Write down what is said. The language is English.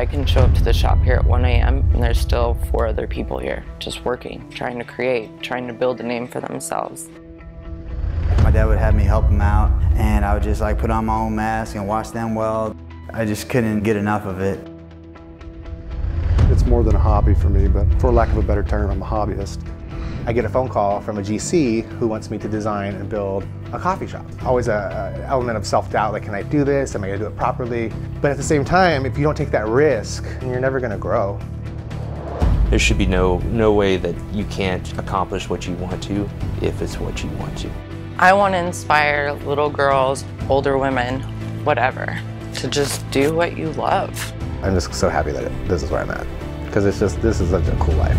I can show up to the shop here at 1 a.m. and there's still four other people here just working, trying to create, trying to build a name for themselves. My dad would have me help him out and I would just like put on my own mask and watch them weld. I just couldn't get enough of it. It's more than a hobby for me, but for lack of a better term, I'm a hobbyist. I get a phone call from a GC who wants me to design and build a coffee shop. Always a, a element of self-doubt, like can I do this? Am I gonna do it properly? But at the same time, if you don't take that risk, you're never gonna grow. There should be no, no way that you can't accomplish what you want to if it's what you want to. I want to inspire little girls, older women, whatever, to just do what you love. I'm just so happy that it, this is where I'm at. Because it's just, this is such a cool life.